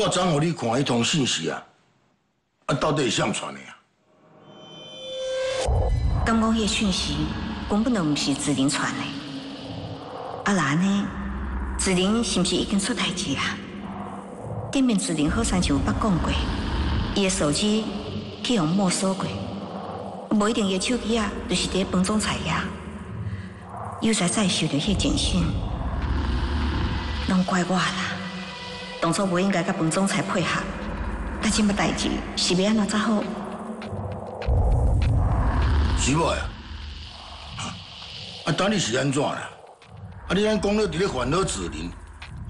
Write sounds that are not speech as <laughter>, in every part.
我昨互你看迄通信息啊，啊，到底是谁传的啊？刚讲迄个讯息根本就毋是子玲传的，啊那呢？子玲是毋是已经出代志啊？顶面子玲好像就有捌讲过，伊的手机去用没收过，无一定伊的手机啊，就是伫彭总裁呀。又在再收到迄简讯，拢怪我啦！当初不应该跟彭总裁配合，但这么代志是要安怎才好？是无呀？啊，等你是安怎啦？啊，你安讲了伫咧烦恼子林，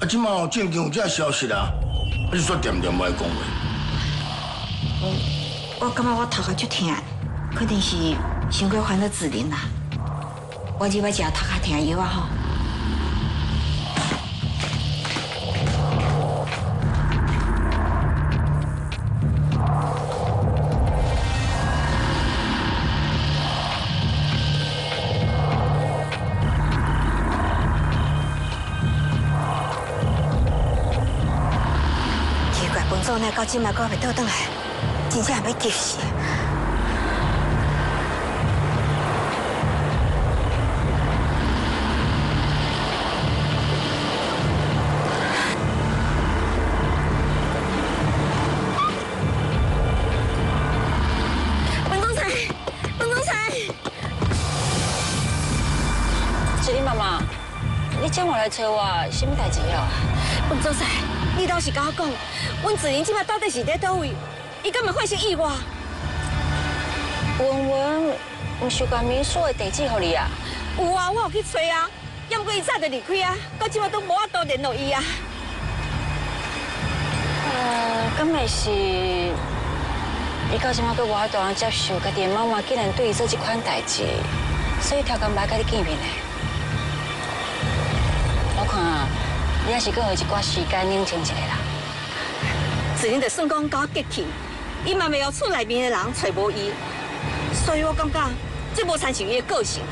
啊，即马有正经有这消息啦，啊，你煞点点不爱讲话？我我感觉我头壳足疼，肯定是伤过烦恼子林啦。我只要食头壳疼药啊吼！奇怪，本座呢到今嘛还未倒转来，真正要急死！找我什么代志了？彭总裁，你倒是跟我讲，阮子玲即摆到底是伫倒位？伊敢会发生意外？文文，唔是讲民宿的地址互你啊？有啊，我有去找啊，要不过伊早就离开啊，到即摆都无法度联络伊啊。呃，敢会是伊到即摆都无法度接受家己的妈妈竟然对伊做这款代志，所以调工来甲你见面的。你也是搁有一寡时间冷静一下啦。子玲就算讲搞激气，伊嘛未有厝内面的人找无伊，所以我感觉这无参像伊的个性。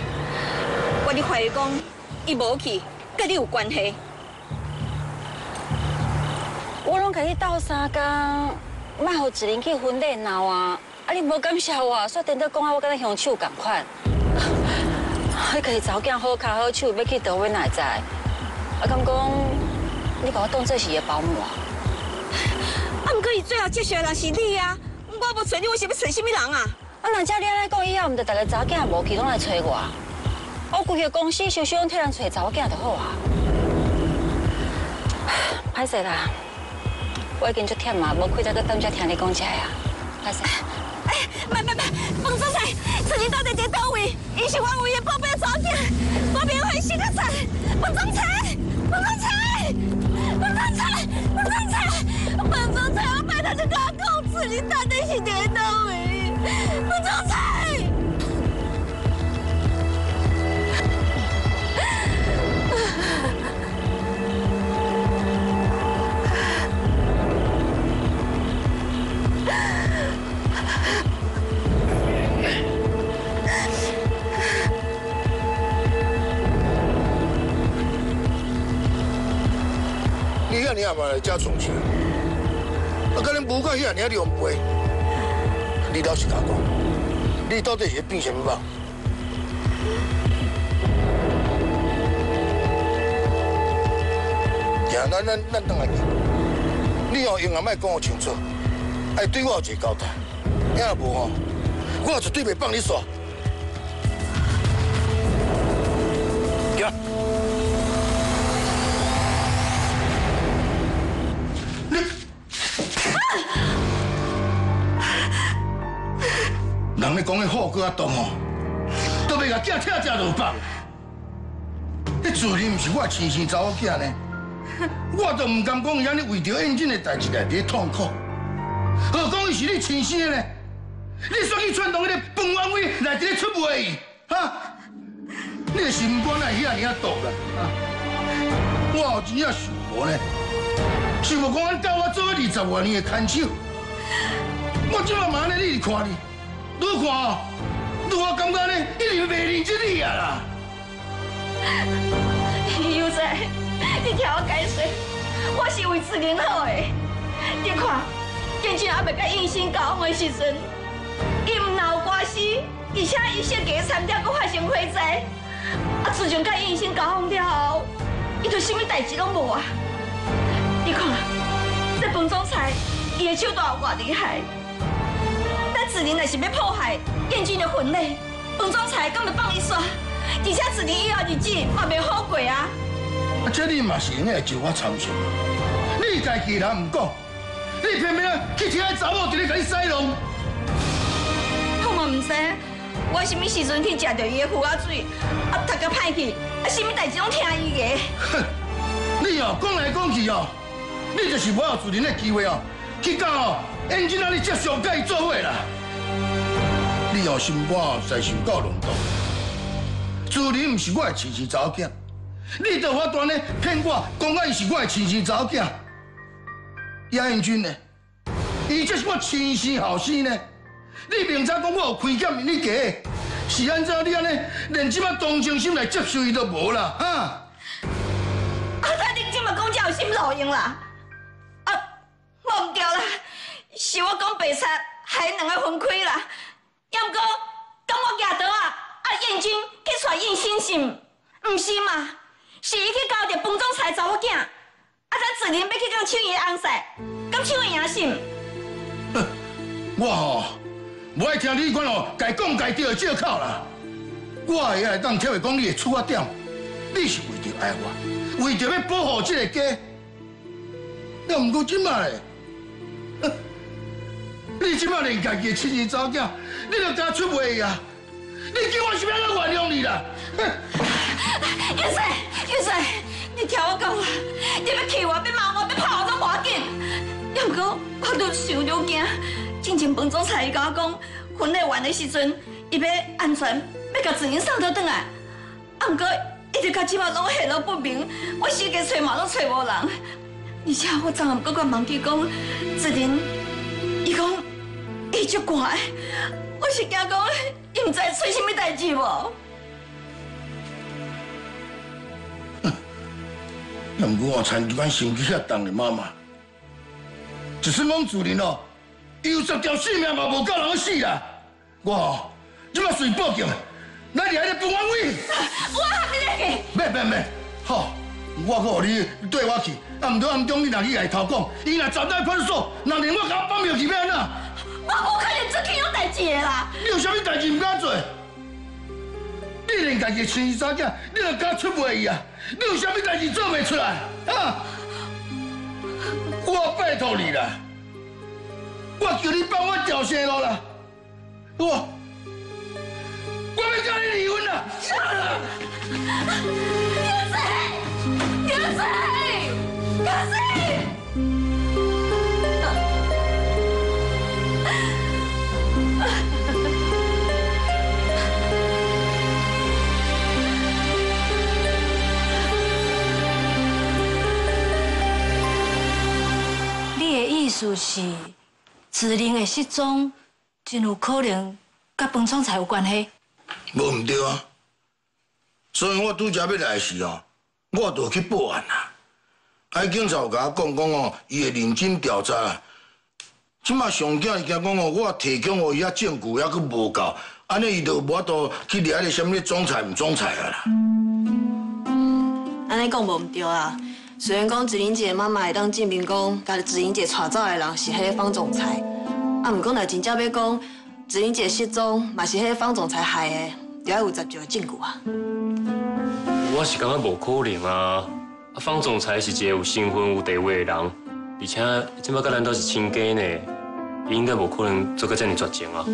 我你怀疑讲伊无去，跟你有关系。我拢甲你斗三工，莫互子玲去婚礼闹啊！啊，你无感谢我，煞等到讲啊，我跟他凶手共款。你家己早囝好卡好手，要去倒位哪会知？啊，敢讲？你把我当做是伊的保姆啊？啊，不过伊最后接受的人是你啊！我不找你，我是要找什么人啊？啊，那照你安尼讲以后，唔得大家查囝无去，拢来找我。我规个公司小小替人找查某囝就好啊。歹势啦，我已经足忝啊，无亏再搁等遮听你讲这啊。歹势。哎，慢慢慢，彭总裁，自己到底在倒位？伊是我唯一宝贝的查某囝，我变坏心个惨。彭总裁，文总裁。文总裁，文总裁，本总裁，我拜托你跟我讲，子林到底是在哪位？文总裁，也嘛来遮存钱，啊！可能无看遐尔两倍，你倒是甲讲，你到底是变什么吧？行，咱咱咱等下见。你哦，永远莫讲我清楚，爱对我有一个交代。要无吼，我绝对袂放你耍。行。人咧讲的好过啊重哦，都袂甲囝拆食落放。你做你唔是我亲生查某囝呢，<laughs> 我都唔敢讲伊安尼为着应景的代志来伫痛苦。何况伊是你亲生的呢？你煞去串通迄个彭万伟来伫咧出卖，哈？你的心肝来遐尔啊毒啦？我有真正想无呢，想无讲俺教我做二十多年的看守，我即马马呢，你看你。愈看哦，愈我感觉呢，一定袂认真你啊啦！幼仔，你听我解释，我是为子玲好的，你看，建军还未甲应新交往的时阵，伊唔闹官司，而且伊设计惨掉，搁发生火灾。啊，自从甲应新交往了后，伊就什么代志拢无啊！你看，这彭总裁，伊的手段有偌厉害。咱子林若是要破坏建军的婚礼，彭总裁敢会放伊煞？而且子林以后日子嘛袂好过啊！啊，这你嘛是应该就我参详。你家己人唔讲，你偏偏去听查某伫咧甲你塞弄。我嘛唔知，我什么时阵去食着伊的胡仔水，啊，读甲歹去，啊，什么代志拢听伊的。哼，你哦讲来讲去哦，你就是无有自认的机会哦，去讲哦，因今仔日接上甲伊做伙啦。你哦心肝哦，实受够乱动。自认唔是我的亲生查某囝，你就法断呢骗我，讲我伊是我的亲生查某囝。叶英军呢？伊这是我亲生后生呢。你明知讲我有亏欠你家，是安怎你安尼连即摆同情心来接受伊都无啦？哈！啊！但你今麦讲这有心路用啦？啊，我唔对啦，是我讲白贼害两个分开啦。要唔过，当我举刀啊，啊燕军去找燕新信，唔是嘛？是伊去交着彭总裁查某囝，啊咱自然要去讲抢伊的红婿，敢抢伊赢信？我吼，无爱听你讲哦，该讲该对的借口啦。我会爱当听会讲你的出发点，你是为着爱我，为着要保护这个家。要毋过即摆，你即摆连家己的亲生查某囝，你都敢出卖啊？你叫我是要怎原谅你啦？哼！元帅，元帅，你听我讲啦，你要气我，要骂我，要拍我都无要紧。要毋过我都想着惊，之前彭总裁伊甲我讲，婚礼完的时阵，伊要安全，要甲子英送倒转来。啊，毋过伊直到即马拢下落不明，我四界找嘛拢找无人。而且我昨暗搁甲忘记讲，子英，伊讲伊足寒的，我是惊讲伊毋知出什么代志无。要毋过我参这款心机遐重的妈妈，就算讲主人哦，伊有十条性命嘛无够人死啦。我哦，即马随报警，咱伫喺度分安慰。<laughs> 我喊你来去。免免免，好，我互你缀我去。啊，毋对暗中你若去来头讲，伊若站在派出所，若连 <laughs> 我甲放庙去要安怎？我无可能做这种代志的啦！你有啥物代志毋敢做？你连家己亲生查囝，你都敢出卖伊啊？你有啥物代志做袂出来？啊！我拜托你啦，我求你帮我调生路啦，我我要跟你离婚啦！<laughs> 元帅，元帅，<laughs> 你的意思是，子玲的失踪真有可能甲彭总裁有关系？无唔对啊，所以我拄则要来时哦，我就去报案啦。啊，警察有甲我讲讲哦，伊会认真调查。即马上惊伊惊讲哦，我提供哦伊遐证据还佫无够，安尼伊就无法度去掠迄个什物总裁毋总裁啊啦。安尼讲无毋对啊。虽然讲子玲姐的妈妈会当证明讲，甲子玲姐带走的人是迄个方总裁，啊，毋过若真正要讲子玲姐失踪嘛是迄个方总裁害的，就要有十足的证据啊。我是感觉无可能啊！啊，方总裁是一个有身份、有地位的人，而且即摆甲咱都是亲家呢，伊应该无可能做到遮尔绝情啊！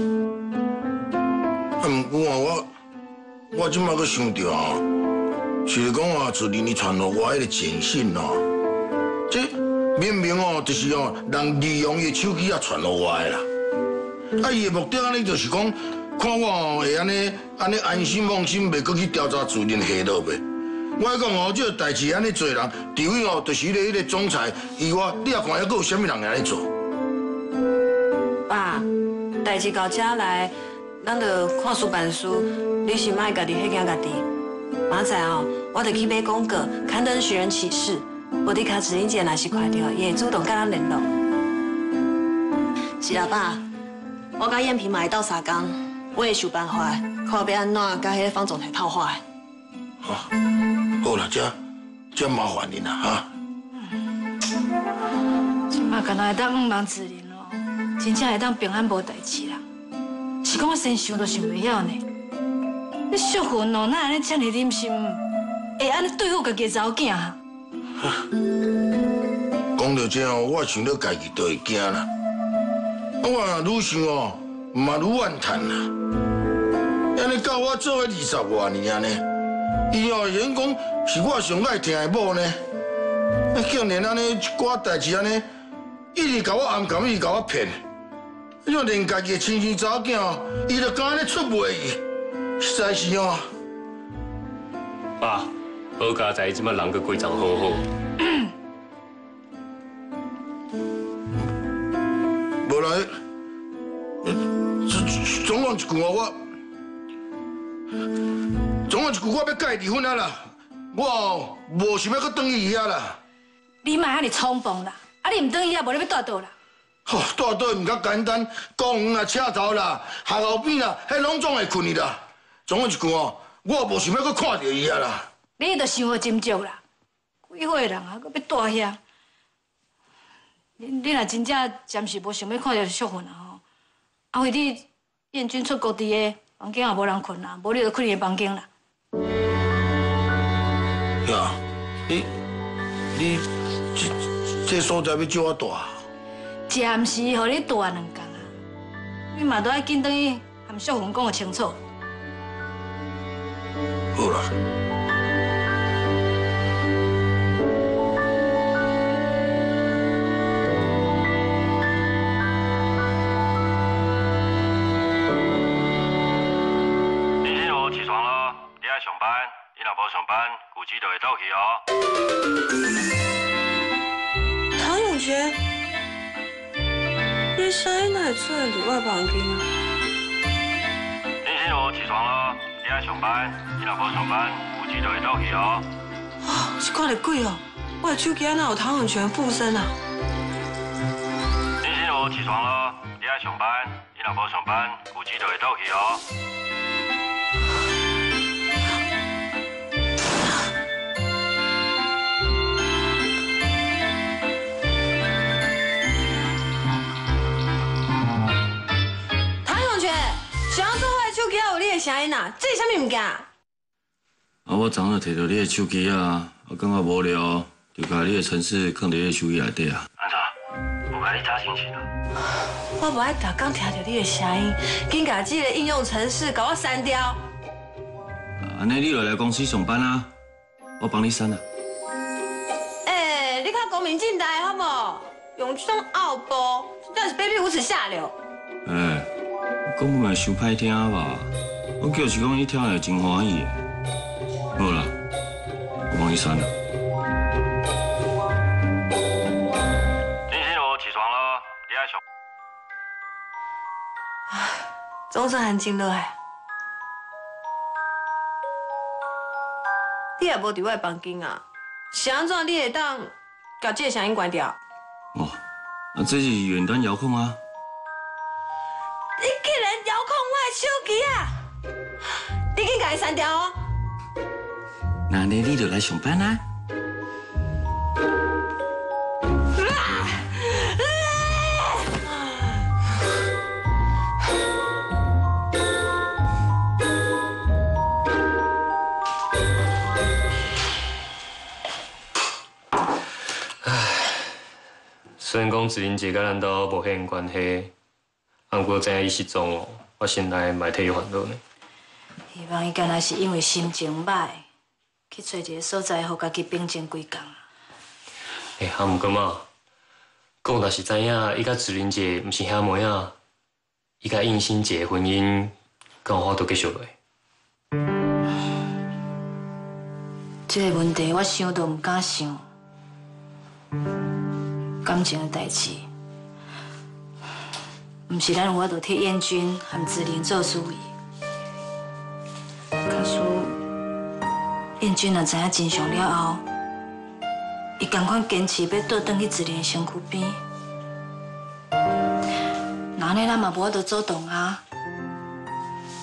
啊，毋过啊，我我即马佫想着啊，是讲啊，自玲伊传互我迄个简讯哦，这明明哦，就是哦，人利用伊的手机啊传互我的啦。啊，伊的目的安尼就是讲，看我哦会安尼安尼安心放心，袂搁去调查自玲下落呗。我讲哦，这个代志安尼做人，除非哦，就是迄个迄个总裁以外，你也看还佫有甚物人会安尼做？爸，代志到遮来，咱就看书办书，你是莫家己迄惊家己。明仔哦，我就去买广告，刊登寻人启事。无伫卡子玲姐若是看到，伊会主动甲咱联络。是啦，爸，我甲燕萍嘛会斗相共，我会想办法，看要安怎甲迄个方总裁套话。好，好啦，这这麻烦您了哈。即马干那会当帮忙子林哦，真正会当平安无代志啦。是讲我先想都想袂晓呢。你秀魂哦，哪安尼这么忍心，会安尼对付家己的查某囝？讲到这哦，我想到家己都会惊啦。我愈想哦，嘛愈怨叹啦。安尼教我做了二十多年呢，伊哦人讲是我上爱听的某呢，那竟然安尼一寡代志安尼，一直甲我暗讲，一直甲我骗，因连家己的亲生查某囝哦，伊都敢安尼出卖伊，实在是哦。爸，好家在即摆人个规章好好，<clears throat> 无来，总总共一句话，我总共一句我要甲伊离婚啊啦！我哦无想要搁转去伊遐啦。你莫遐尼冲动啦！啊，你唔等伊啊，无你要住倒啦？吼，住倒唔较简单，公园啊、车头啦、学校边啦，迄拢总会困去啦。总有一句哦，我无想要搁看到伊啊啦。你都想好斟酌啦，几岁人啊，搁要住遐？你你若真正暂时无想要看到淑芬啊吼，啊，为你燕君出国伫的房间也无人困啦，无你就困伊的房间啦。呀，你你这这所在要叫我住？暂时互你住两工啊，你嘛都要紧等去含淑芬讲个清楚。好啦。就会倒去哦。唐永杰，你声音哪会出来伫我房间啊？林心如，起床了，你爱上班，你若无上班，估计就会倒去哦。哦，是看得鬼哦！我的手机哪有唐永泉附身啊？林心如，起床了，你爱上班，你若无上班，估计就会倒去哦。啊？这是什么物件？啊，我昨下摕到你的手机啊，我感觉无聊，就把你的城市放伫你的手机内底啊。安怎？我甲你吵心情啊？我无爱逐工听到你的声音，紧把这个应用程式给我删掉。啊安尼你就来公司上班啊，我帮你删啊。哎、你看公民正大好不？用这种傲波，真是卑鄙无耻下流。哎，讲不嘛伤歹听吧？我就是讲你听了真欢喜的。好啦，我帮你删了。林心如，起床了，你爱上。总算安静落来。你也无伫我的房间啊？是安怎你会当把这个声音关掉？哦，啊，这是远端遥控啊。你竟然遥控我的手机啊！你紧把它删掉哦！那呢，你就来上班啊。虽然讲子玲姐甲咱都无迄关系，啊，不过知影伊失踪哦，我心内嘛会替伊烦恼呢。希望伊干那是因为心情歹，去找一个所在，互家己平静几工啊。诶、啊，毋过嘛，讲若是知影伊甲子玲姐毋是遐模样，伊甲应心姐的婚姻，敢有法度继续落？这个问题我想都毋敢想。感情的代志，毋是咱有法度替燕君和子玲做主意。燕君若知影真相了后，伊同款坚持要倒转去子玲的身躯边。安尼咱嘛无法度做动啊。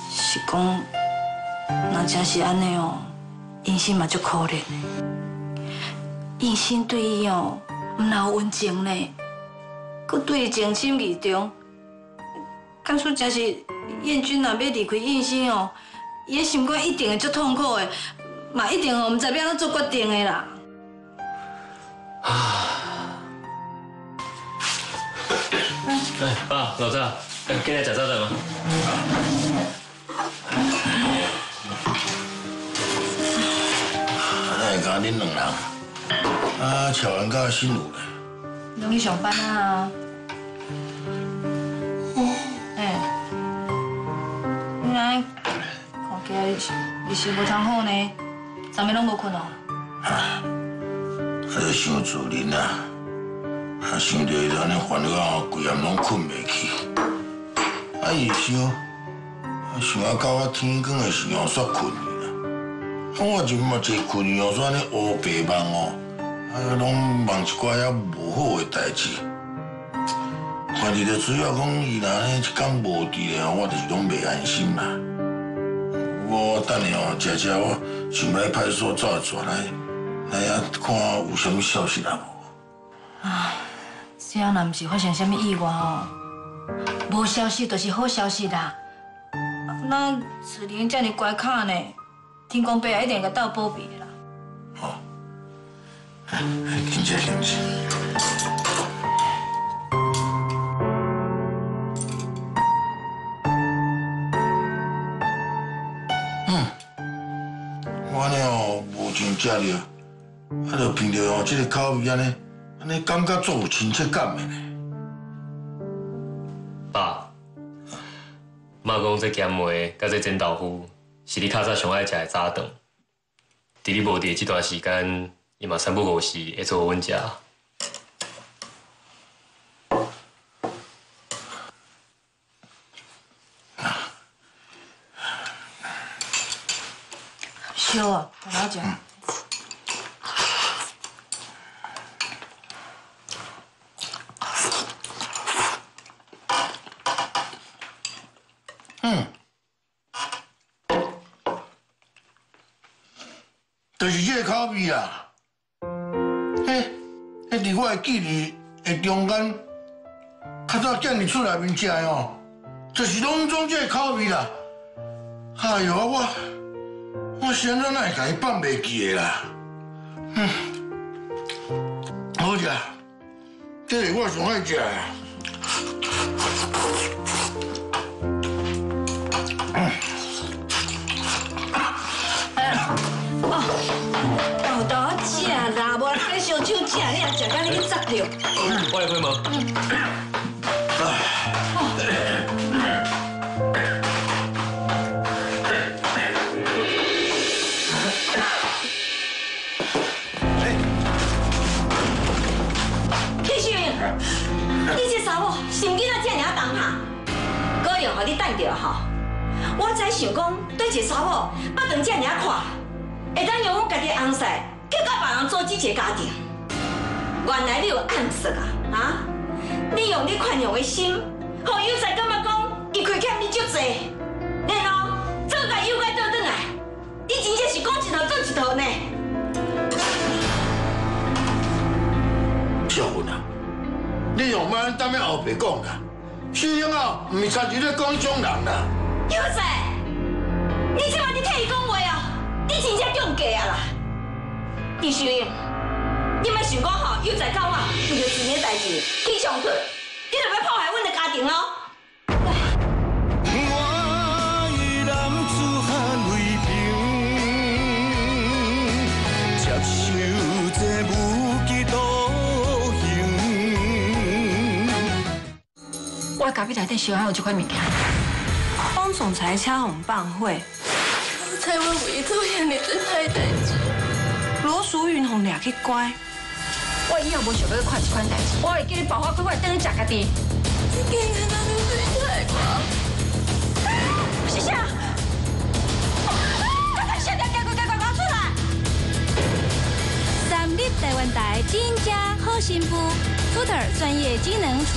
是讲，若真是安尼哦，燕心嘛足可怜的。燕心对伊哦，毋哪有温情呢，佮对伊情深意重。假使真是燕君若要离开燕心哦，伊的心肝一定会足痛苦的，嘛一定哦，毋知要安怎做决定的啦。哎，爸，老赵，今日食早餐吗？那会甲恁两人，啊，乔安甲新武咧，拢去上班啊。哎，你安看起来你是无通好呢，昨暝拢无困哦。啊，就想自恁啊，啊，想着伊安尼烦恼啊，规暗拢困袂去，啊，伊想，啊，想啊到啊天光的时候煞困去啦。啊，我就嘛坐困去哦，煞安尼乌白梦哦，啊，拢梦一寡遐无好的代志。看伫着主要讲伊若安尼一工无伫咧，我就是拢袂安心啦。我等下哦，姐姐，我想要派出所走一转来，来遐看有啥物消息啊无？这样若毋是发生什么意外哦，无消息就是好消息啦。那子玲这么乖巧呢，天公伯爷一定会斗保庇的啦。紧接紧接。<laughs> 嗯，我呢哦无真食着，啊，就闻着哦，这个口味安尼，安尼感觉足有亲切感的呢。爸，妈讲这咸糜甲这煎豆腐是你较早上爱食的早顿。伫你无伫的这段时间，伊嘛三不五时会做互阮食。口味啊！嘿，迄伫我诶记忆的中间，较早建立厝内面食诶哦，就是拢总这个口味啦。哎哟，我我现在哪会甲伊放袂记诶啦？嗯，好食，这是我上爱食诶。啦，无人咧烧酒食，你也食到你去砸着。我来开吗？李秀英，你这查某心机哪这尔重哈？果然互你等着吼。我才想讲，对一个查某巴长这尔宽，会当用我家己的红婿，叫到别人组织一个家庭。原来你有暗示啊，啊？你用你宽容的心，互有才感觉讲，伊亏欠你足多，然后做甲有该倒转来，你真正是讲一套做一套呢。小云啊，你用莫当面后白讲啦。秀英啊，唔是参照咧讲迄种人啦。有才，你即摆你替伊讲话哦，你真正中计啊啦！李秀英，你莫想讲吼，有才到我为着钱的代志去上退，你就要破坏阮的家庭哦。我依然自喊为平，接受这无期徒刑。我隔壁内底烧还有这款物件。方总裁掐红办会，我猜我为做遐尼多歹代志，罗淑云红俩去乖，我以后无想要看这款代志，我会叫你爆发快快等你食家己。你竟然那么对待我，是啥？快快下掉，赶快赶快拿出来！三立台湾台金家好幸福，Tutor 专业技能厨。